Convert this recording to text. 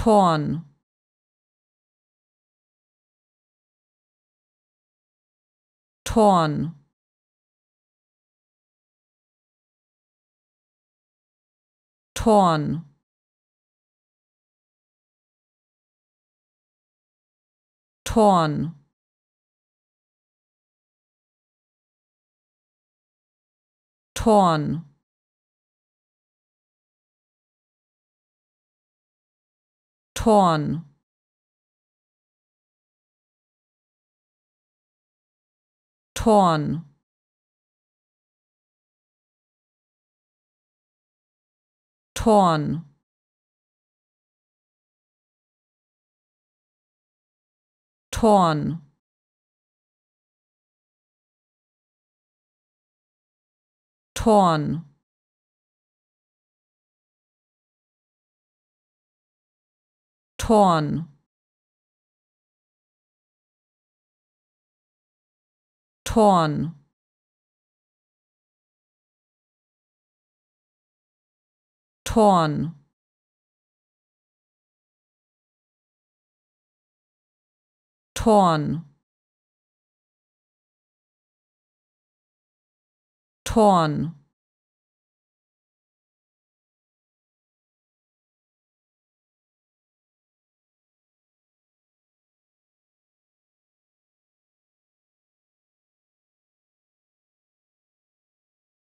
Torn. Torn. Torn. Torn. Torn. Torn. Torn. Torn. Torn. Torn. Torn. Torn. Torn. Torn. Torn.